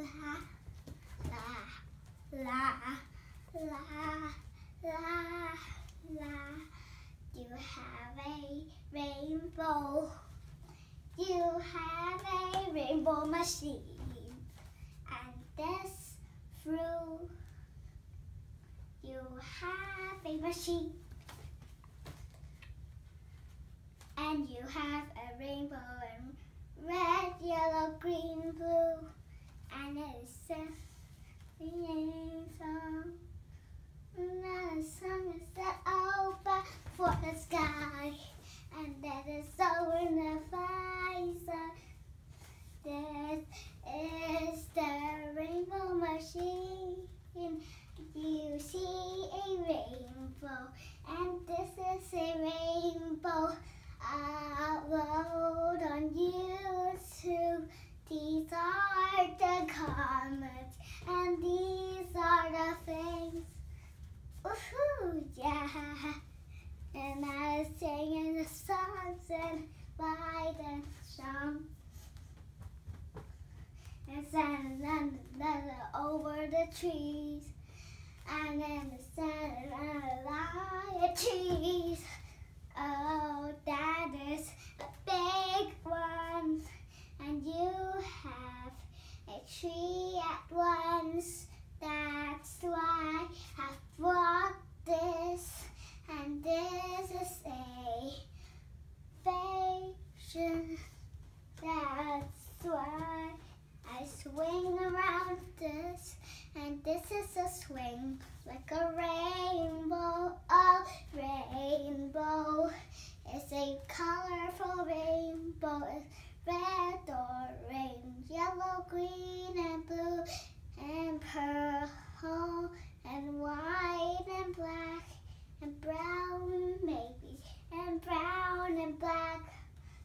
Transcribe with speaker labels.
Speaker 1: la, la, la, la, la. You have a rainbow. You have a rainbow machine. And this through you have a machine. And you have a rainbow and red, yellow, green, blue. It says singing song. And the song is set over for the sky. And that is so in the fire. This is the rainbow machine. You see a rainbow, and this is a rainbow. Upload on YouTube. These are the comments, and these are the things. Woohoo, yeah. And I was singing the songs and by the song. And then over the trees. And then the sun and the trees. Oh, that is a big one. And you have a tree at once. That's why I brought this. And this is a fashion. That's why I swing around this. And this is a swing like a rainbow. Oh, rainbow. It's a colorful rainbow. Red, orange, yellow, green, and blue, and purple, and white, and black, and brown, maybe, and brown, and black.